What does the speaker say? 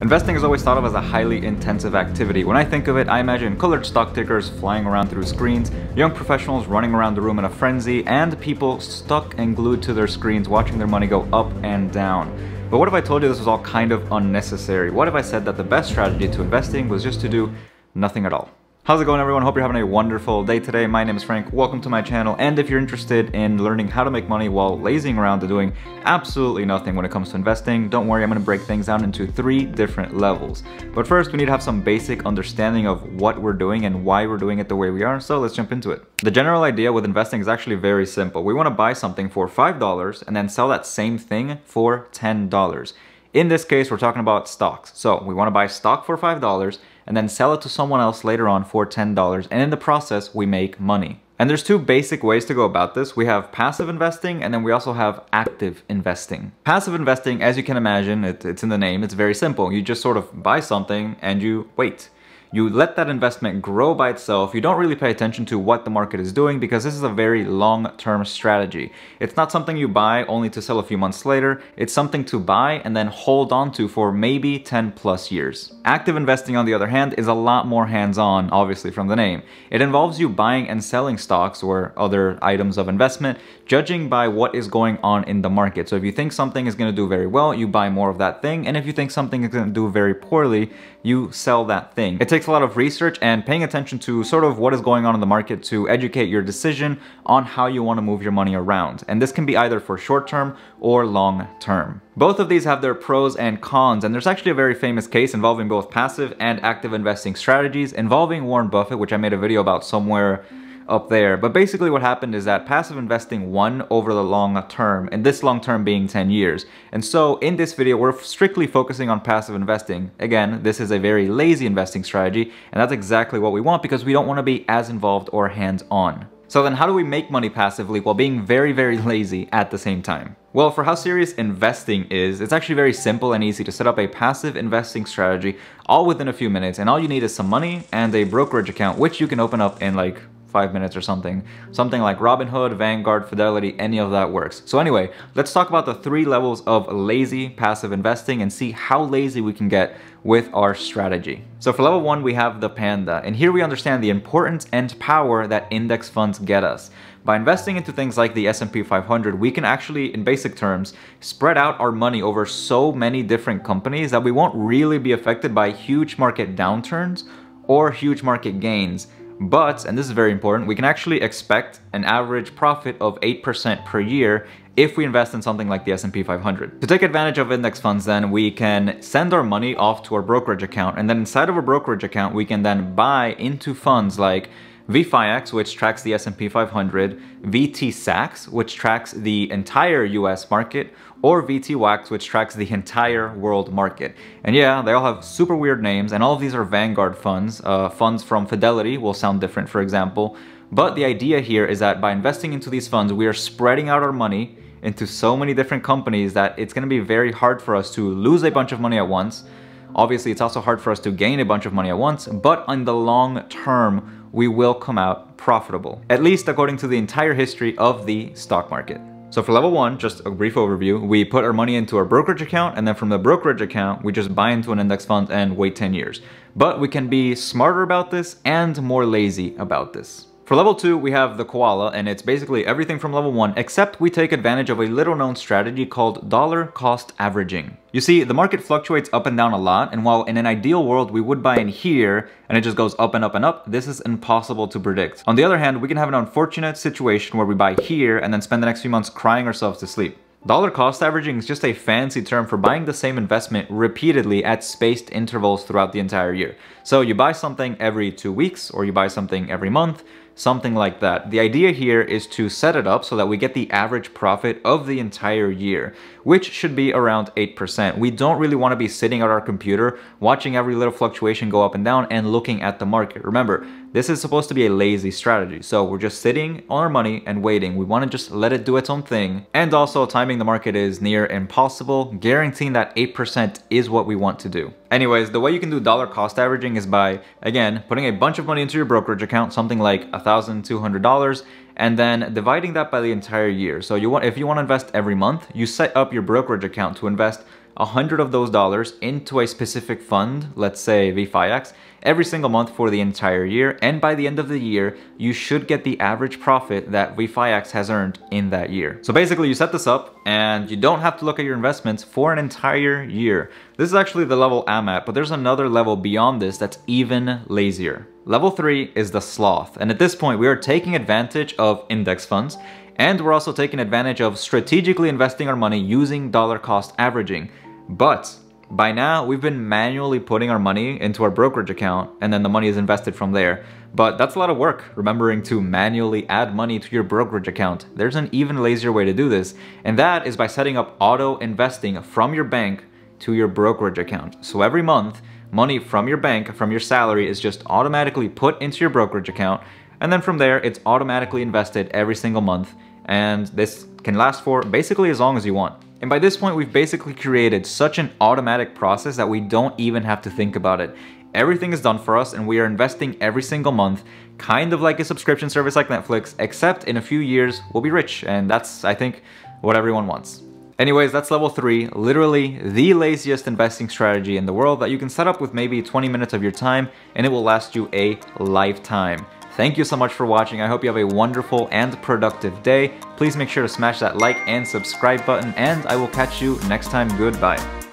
Investing is always thought of as a highly intensive activity. When I think of it, I imagine colored stock tickers flying around through screens, young professionals running around the room in a frenzy, and people stuck and glued to their screens watching their money go up and down. But what if I told you this was all kind of unnecessary? What if I said that the best strategy to investing was just to do nothing at all? How's it going everyone? Hope you're having a wonderful day today. My name is Frank. Welcome to my channel. And if you're interested in learning how to make money while lazing around and doing absolutely nothing when it comes to investing, don't worry, I'm gonna break things down into three different levels. But first, we need to have some basic understanding of what we're doing and why we're doing it the way we are. So let's jump into it. The general idea with investing is actually very simple. We wanna buy something for $5 and then sell that same thing for $10. In this case, we're talking about stocks. So we wanna buy stock for $5 and then sell it to someone else later on for $10 and in the process we make money. And there's two basic ways to go about this. We have passive investing and then we also have active investing. Passive investing, as you can imagine, it, it's in the name, it's very simple. You just sort of buy something and you wait. You let that investment grow by itself. You don't really pay attention to what the market is doing because this is a very long-term strategy. It's not something you buy only to sell a few months later. It's something to buy and then hold on to for maybe 10 plus years. Active investing, on the other hand, is a lot more hands-on, obviously from the name. It involves you buying and selling stocks or other items of investment, judging by what is going on in the market. So if you think something is going to do very well, you buy more of that thing. And if you think something is going to do very poorly, you sell that thing. It takes takes a lot of research and paying attention to sort of what is going on in the market to educate your decision on how you want to move your money around. And this can be either for short term or long term. Both of these have their pros and cons, and there's actually a very famous case involving both passive and active investing strategies involving Warren Buffett, which I made a video about somewhere up there. But basically what happened is that passive investing won over the long term, and this long term being 10 years. And so in this video, we're strictly focusing on passive investing. Again, this is a very lazy investing strategy, and that's exactly what we want because we don't want to be as involved or hands-on. So then how do we make money passively while being very, very lazy at the same time? Well, for how serious investing is, it's actually very simple and easy to set up a passive investing strategy all within a few minutes. And all you need is some money and a brokerage account, which you can open up in like five minutes or something. Something like Robinhood, Vanguard, Fidelity, any of that works. So anyway, let's talk about the three levels of lazy passive investing and see how lazy we can get with our strategy. So for level one, we have the Panda. And here we understand the importance and power that index funds get us. By investing into things like the S&P 500, we can actually, in basic terms, spread out our money over so many different companies that we won't really be affected by huge market downturns or huge market gains but, and this is very important, we can actually expect an average profit of 8% per year if we invest in something like the S&P 500. To take advantage of index funds then, we can send our money off to our brokerage account and then inside of a brokerage account we can then buy into funds like VFIX, which tracks the S&P 500, VTSAX, which tracks the entire US market, or VTWAX, which tracks the entire world market. And yeah, they all have super weird names, and all of these are Vanguard funds. Uh, funds from Fidelity will sound different, for example. But the idea here is that by investing into these funds, we are spreading out our money into so many different companies that it's gonna be very hard for us to lose a bunch of money at once. Obviously, it's also hard for us to gain a bunch of money at once, but in the long term, we will come out profitable, at least according to the entire history of the stock market. So for level one, just a brief overview, we put our money into our brokerage account and then from the brokerage account, we just buy into an index fund and wait 10 years. But we can be smarter about this and more lazy about this. For level 2, we have the Koala, and it's basically everything from level 1, except we take advantage of a little known strategy called dollar cost averaging. You see, the market fluctuates up and down a lot, and while in an ideal world we would buy in here, and it just goes up and up and up, this is impossible to predict. On the other hand, we can have an unfortunate situation where we buy here and then spend the next few months crying ourselves to sleep. Dollar cost averaging is just a fancy term for buying the same investment repeatedly at spaced intervals throughout the entire year. So you buy something every two weeks or you buy something every month, something like that. The idea here is to set it up so that we get the average profit of the entire year, which should be around 8%. We don't really want to be sitting at our computer watching every little fluctuation go up and down and looking at the market. Remember, this is supposed to be a lazy strategy. So we're just sitting on our money and waiting. We want to just let it do its own thing. And also timing the market is near impossible, guaranteeing that 8% is what we want to do. Anyways, the way you can do dollar cost averaging is by, again, putting a bunch of money into your brokerage account, something like $1,200, and then dividing that by the entire year. So you want, if you want to invest every month, you set up your brokerage account to invest 100 of those dollars into a specific fund, let's say VFIX, every single month for the entire year. And by the end of the year, you should get the average profit that VFIX has earned in that year. So basically you set this up and you don't have to look at your investments for an entire year. This is actually the level I'm at, but there's another level beyond this that's even lazier. Level three is the sloth. And at this point, we are taking advantage of index funds and we're also taking advantage of strategically investing our money using dollar cost averaging. But by now, we've been manually putting our money into our brokerage account and then the money is invested from there. But that's a lot of work, remembering to manually add money to your brokerage account. There's an even lazier way to do this, and that is by setting up auto investing from your bank to your brokerage account. So every month, money from your bank, from your salary, is just automatically put into your brokerage account, and then from there, it's automatically invested every single month, and this can last for basically as long as you want. And by this point, we've basically created such an automatic process that we don't even have to think about it. Everything is done for us and we are investing every single month, kind of like a subscription service like Netflix, except in a few years we'll be rich. And that's, I think, what everyone wants. Anyways, that's level three, literally the laziest investing strategy in the world that you can set up with maybe 20 minutes of your time and it will last you a lifetime. Thank you so much for watching. I hope you have a wonderful and productive day. Please make sure to smash that like and subscribe button and I will catch you next time. Goodbye.